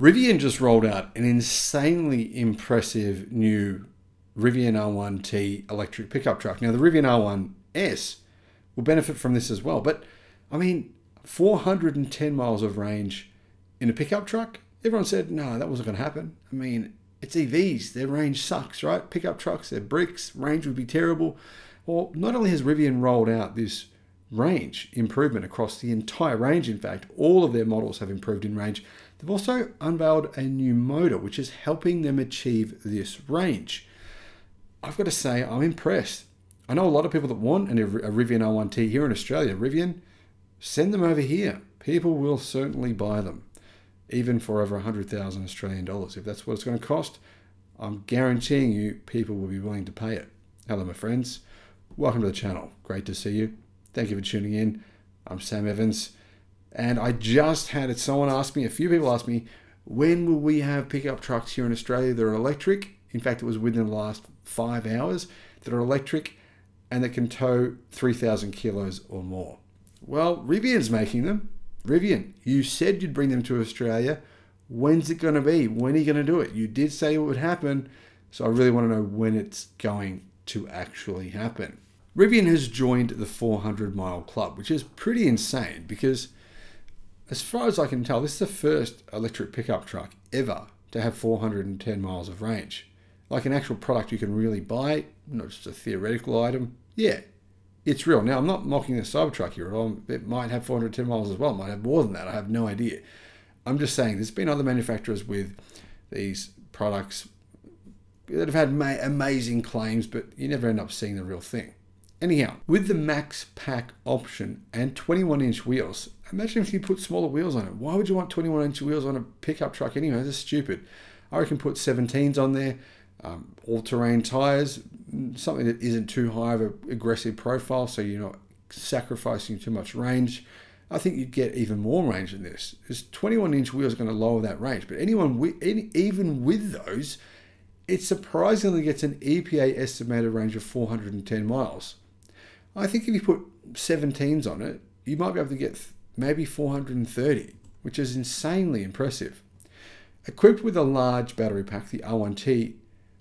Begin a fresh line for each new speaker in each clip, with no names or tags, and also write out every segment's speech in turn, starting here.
Rivian just rolled out an insanely impressive new Rivian R1T electric pickup truck. Now, the Rivian R1S will benefit from this as well, but I mean, 410 miles of range in a pickup truck. Everyone said, no, that wasn't going to happen. I mean, it's EVs, their range sucks, right? Pickup trucks, they're bricks, range would be terrible. Well, not only has Rivian rolled out this range improvement across the entire range, in fact, all of their models have improved in range They've also unveiled a new motor which is helping them achieve this range. I've got to say, I'm impressed. I know a lot of people that want a Rivian R1T here in Australia. Rivian, send them over here. People will certainly buy them, even for over 100,000 Australian dollars. If that's what it's going to cost, I'm guaranteeing you people will be willing to pay it. Hello, my friends. Welcome to the channel. Great to see you. Thank you for tuning in. I'm Sam Evans. And I just had it, someone asked me, a few people asked me, when will we have pickup trucks here in Australia that are electric? In fact, it was within the last five hours that are electric and that can tow 3,000 kilos or more. Well, Rivian's making them. Rivian, you said you'd bring them to Australia. When's it going to be? When are you going to do it? You did say it would happen. So I really want to know when it's going to actually happen. Rivian has joined the 400 mile club, which is pretty insane because as far as I can tell, this is the first electric pickup truck ever to have 410 miles of range. Like an actual product you can really buy, not just a theoretical item. Yeah, it's real. Now, I'm not mocking the Cybertruck here at all. It might have 410 miles as well. It might have more than that. I have no idea. I'm just saying there's been other manufacturers with these products that have had amazing claims, but you never end up seeing the real thing. Anyhow, with the max pack option and 21 inch wheels, imagine if you put smaller wheels on it. Why would you want 21 inch wheels on a pickup truck anyway? That's stupid. I reckon put 17s on there, um, all terrain tires, something that isn't too high of an aggressive profile so you're not sacrificing too much range. I think you'd get even more range than this. This 21 inch wheel is going to lower that range, but anyone with, any, even with those, it surprisingly gets an EPA estimated range of 410 miles. I think if you put 17s on it, you might be able to get maybe 430, which is insanely impressive. Equipped with a large battery pack, the R1T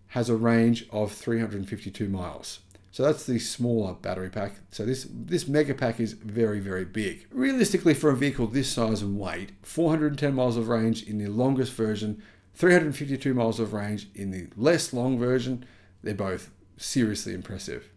has a range of 352 miles. So that's the smaller battery pack. So this, this mega pack is very, very big. Realistically, for a vehicle this size and weight, 410 miles of range in the longest version, 352 miles of range in the less long version, they're both seriously impressive.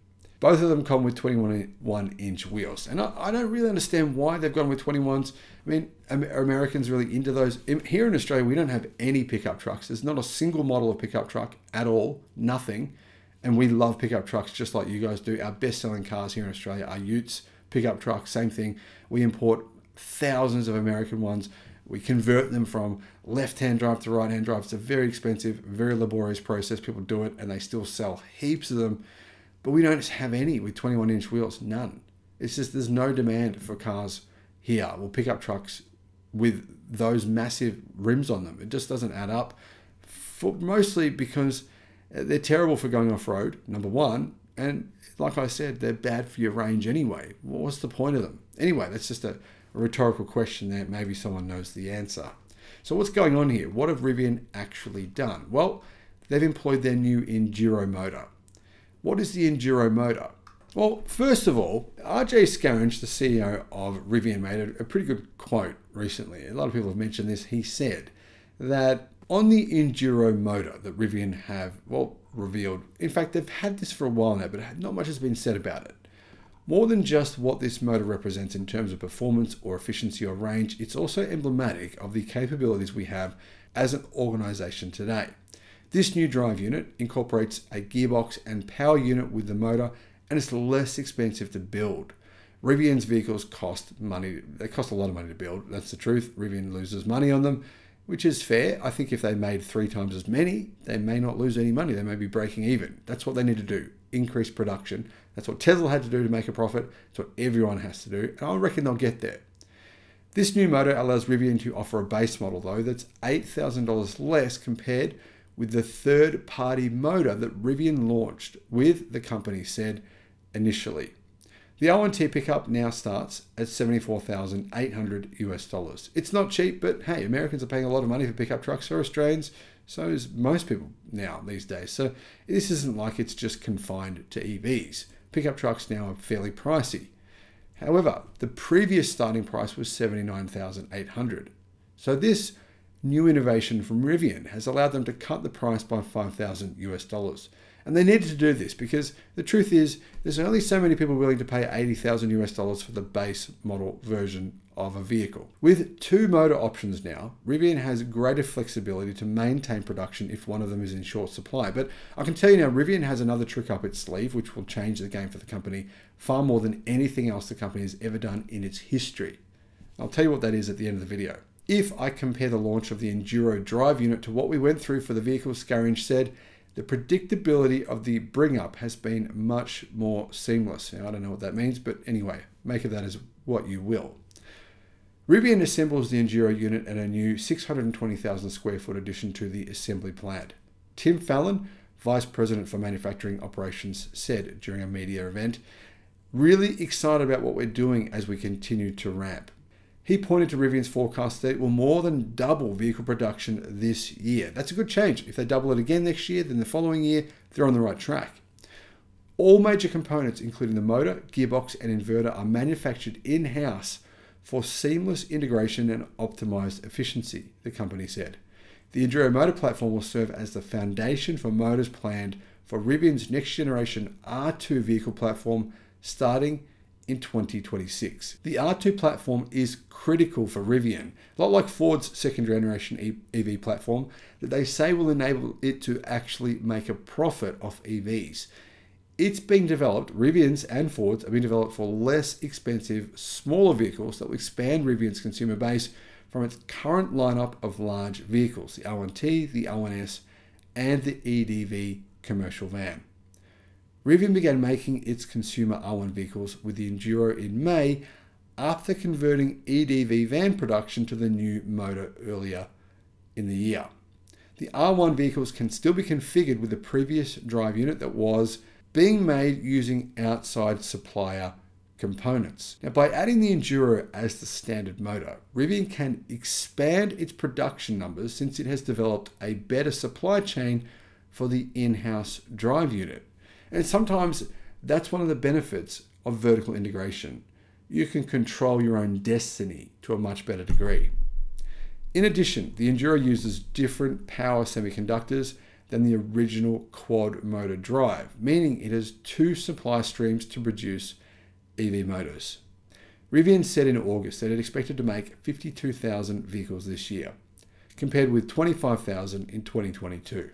Both of them come with 21 inch wheels. And I, I, don't really understand why they've gone with 21s. I mean, are Americans really into those? Here in Australia, we don't have any pickup trucks. There's not a single model of pickup truck at all, nothing. And we love pickup trucks just like you guys do. Our best selling cars here in Australia are utes, pickup trucks, same thing. We import thousands of American ones. We convert them from left hand drive to right hand drive. It's a very expensive, very laborious process. People do it and they still sell heaps of them but we don't have any with 21 inch wheels, none. It's just there's no demand for cars here. We'll pick up trucks with those massive rims on them. It just doesn't add up. For mostly because they're terrible for going off road, number one, and like I said, they're bad for your range anyway. What's the point of them? Anyway, that's just a, a rhetorical question there. Maybe someone knows the answer. So what's going on here? What have Rivian actually done? Well, they've employed their new Enduro motor. What is the Enduro motor? Well, first of all, RJ Scaringe, the CEO of Rivian, made a, pretty good quote recently. A lot of people have mentioned this. He said that on the Enduro motor that Rivian have, well, revealed, in fact, they've had this for a while now, but not much has been said about it. More than just what this motor represents in terms of performance or efficiency or range, it's also emblematic of the capabilities we have as an organization today. This new drive unit incorporates a gearbox and power unit with the motor and it's less expensive to build. Rivian's vehicles cost money, they cost a lot of money to build, that's the truth. Rivian loses money on them, which is fair. I think if they made three times as many, they may not lose any money. They may be breaking even. That's what they need to do increase production. That's what Tesla had to do to make a profit. It's what everyone has to do. And I reckon they'll get there. This new motor allows Rivian to offer a base model, though, that's $8,000 less compared with the third party motor that Rivian launched with, the company said initially. The R1T pickup now starts at 74,800 US dollars. It's not cheap, but hey, Americans are paying a lot of money for pickup trucks. So Australians, so is most people now these days. So this isn't like it's just confined to EVs. Pickup trucks now are fairly pricey. However, the previous starting price was 79,800. So this new innovation from Rivian has allowed them to cut the price by 5,000 US dollars. And they needed to do this because the truth is there's only so many people willing to pay 80,000 US dollars for the base model version of a vehicle. With two motor options now, Rivian has greater flexibility to maintain production if one of them is in short supply. But I can tell you now, Rivian has another trick up its sleeve which will change the game for the company far more than anything else the company has ever done in its history. I'll tell you what that is at the end of the video. If I compare the launch of the Enduro drive unit to what we went through for the vehicle, Scaringe said, the predictability of the bring up has been much more seamless. Now, I don't know what that means, but anyway, make of that as what you will. Rivian assembles the Enduro unit at a new 620,000 square foot addition to the assembly plant. Tim Fallon, Vice President for Manufacturing Operations, said during a media event, really excited about what we're doing as we continue to ramp. He pointed to Rivian's forecast that it will more than double vehicle production this year. That's a good change. If they double it again next year, then the following year, they're on the right track. All major components, including the motor, gearbox, and inverter, are manufactured in house for seamless integration and optimized efficiency, the company said. The Enduro motor platform will serve as the foundation for motors planned for Rivian's next generation R2 vehicle platform starting in 2026. The R2 platform is critical for Rivian, a lot like Ford's second generation EV platform, that they say will enable it to actually make a profit off EVs. It's being developed, Rivian's and Ford's are being developed for less expensive, smaller vehicles that will expand Rivian's consumer base from its current lineup of large vehicles, the R1T, the R1S, and the EDV commercial van. Rivian began making its consumer R1 vehicles with the Enduro in May after converting EDV van production to the new motor earlier in the year. The R1 vehicles can still be configured with the previous drive unit that was being made using outside supplier components. Now, by adding the Enduro as the standard motor, Rivian can expand its production numbers since it has developed a better supply chain for the in-house drive unit. And sometimes that's one of the benefits of vertical integration. You can control your own destiny to a much better degree. In addition, the Enduro uses different power semiconductors than the original quad motor drive, meaning it has two supply streams to produce EV motors. Rivian said in August that it expected to make 52,000 vehicles this year, compared with 25,000 in 2022.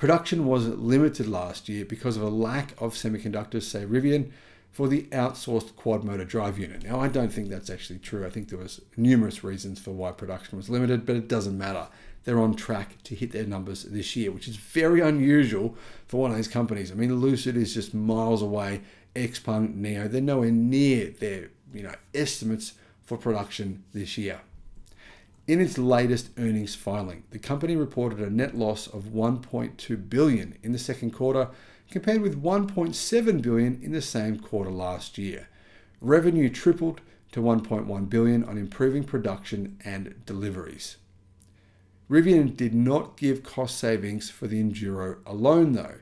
Production was limited last year because of a lack of semiconductors, say Rivian, for the outsourced quad motor drive unit. Now, I don't think that's actually true. I think there was numerous reasons for why production was limited, but it doesn't matter. They're on track to hit their numbers this year, which is very unusual for one of these companies. I mean, Lucid is just miles away. Xpeng, NIO, they're nowhere near their you know estimates for production this year. In its latest earnings filing, the company reported a net loss of 1.2 billion in the second quarter compared with 1.7 billion in the same quarter last year. Revenue tripled to 1.1 billion on improving production and deliveries. Rivian did not give cost savings for the Enduro alone though.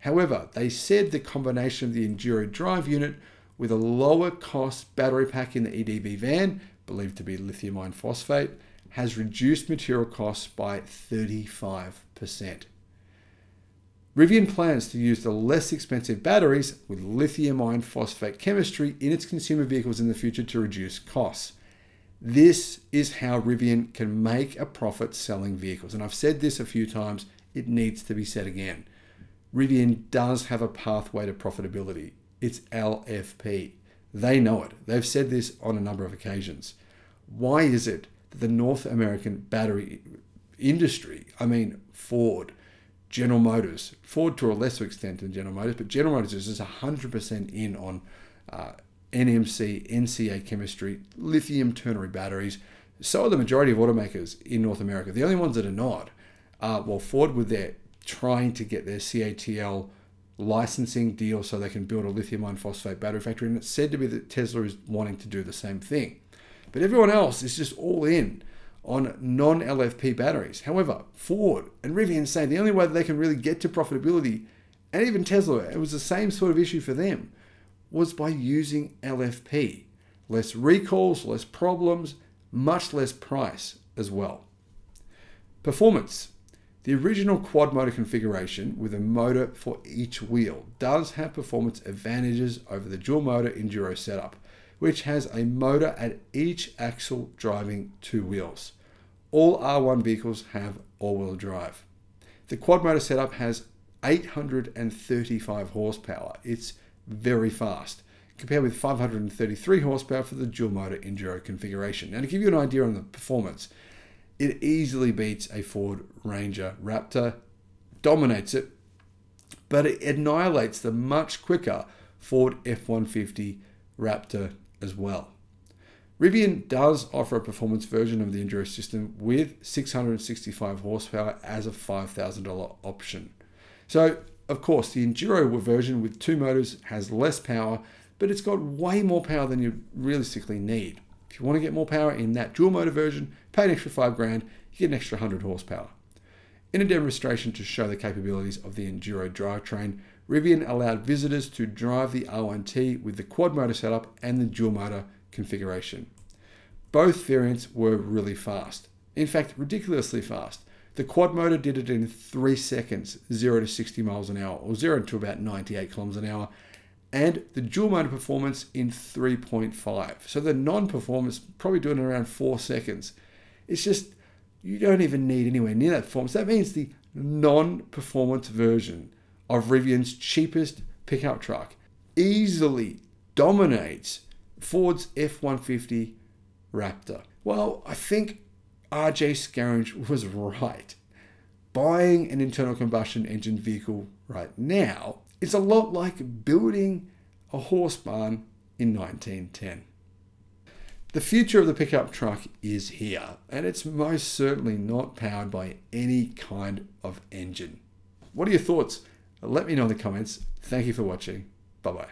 However, they said the combination of the Enduro drive unit with a lower cost battery pack in the EDV van, believed to be lithium iron phosphate, has reduced material costs by 35%. Rivian plans to use the less expensive batteries with lithium iron phosphate chemistry in its consumer vehicles in the future to reduce costs. This is how Rivian can make a profit selling vehicles. And I've said this a few times, it needs to be said again. Rivian does have a pathway to profitability. It's LFP. They know it. They've said this on a number of occasions. Why is it the North American battery industry, I mean, Ford, General Motors, Ford to a lesser extent than General Motors, but General Motors is 100% in on uh, NMC, NCA chemistry, lithium ternary batteries. So are the majority of automakers in North America. The only ones that are not are, well, Ford with their trying to get their CATL licensing deal so they can build a lithium iron phosphate battery factory. And it's said to be that Tesla is wanting to do the same thing. But everyone else is just all in on non LFP batteries. However, Ford and Rivian say the only way that they can really get to profitability, and even Tesla, it was the same sort of issue for them, was by using LFP. Less recalls, less problems, much less price as well. Performance. The original quad motor configuration with a motor for each wheel does have performance advantages over the dual motor enduro setup, which has a motor at each axle driving two wheels. All R1 vehicles have all-wheel drive. The quad motor setup has 835 horsepower. It's very fast, compared with 533 horsepower for the dual motor enduro configuration. Now to give you an idea on the performance, it easily beats a Ford Ranger Raptor, dominates it, but it annihilates the much quicker Ford F-150 Raptor as well. Rivian does offer a performance version of the Enduro system with 665 horsepower as a $5,000 option. So, of course, the Enduro version with two motors has less power, but it's got way more power than you realistically need. If you want to get more power in that dual motor version, pay an extra five grand, you get an extra 100 horsepower. In a demonstration to show the capabilities of the Enduro drivetrain, Rivian allowed visitors to drive the R1T with the quad motor setup and the dual motor configuration. Both variants were really fast. In fact, ridiculously fast. The quad motor did it in 3 seconds, 0 to 60 miles an hour, or 0 to about 98 kilometers an hour, and the dual motor performance in 3.5. So the non-performance probably doing around four seconds. It's just you don't even need anywhere near that performance. That means the non-performance version of Rivian's cheapest pickup truck easily dominates Ford's F-150 Raptor. Well, I think RJ Scaringe was right. Buying an internal combustion engine vehicle right now is a lot like building a horse barn in 1910. The future of the pickup truck is here, and it's most certainly not powered by any kind of engine. What are your thoughts? Let me know in the comments. Thank you for watching. Bye bye.